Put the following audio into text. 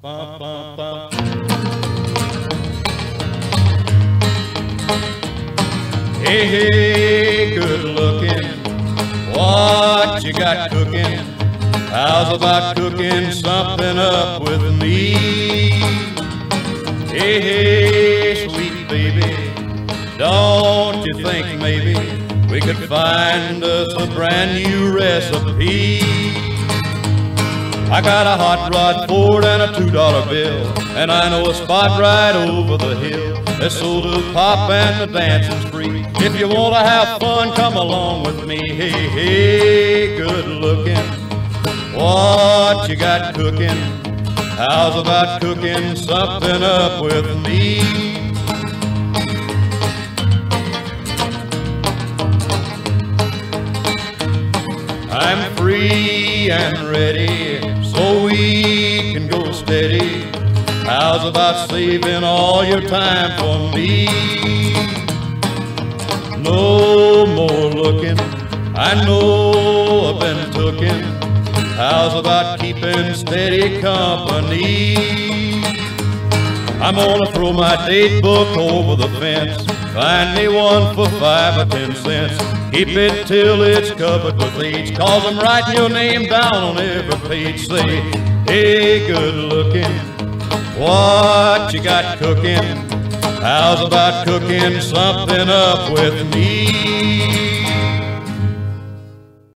Hey, hey, good looking. What you got cooking? How's about cooking something up with me? Hey, hey, sweet baby. Don't you think maybe we could find us a brand new recipe? I got a hot rod Ford and a two dollar bill, and I know a spot right over the hill. There's soda pop and the dancing's free. If you wanna have fun, come along with me. Hey, hey, good looking. What you got cooking? How's about cooking something up with me? I'm free and ready, so we can go steady. How's about saving all your time for me? No more looking, I know I've been tooking. How's about keeping steady company? I'm gonna throw my date book over the fence. Find me one for five or ten cents. Keep it till it's covered with age. Cause I'm writing your name down on every page. Say, hey, good looking. What you got cooking? How's about cooking something up with me?